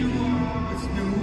you are, it's new.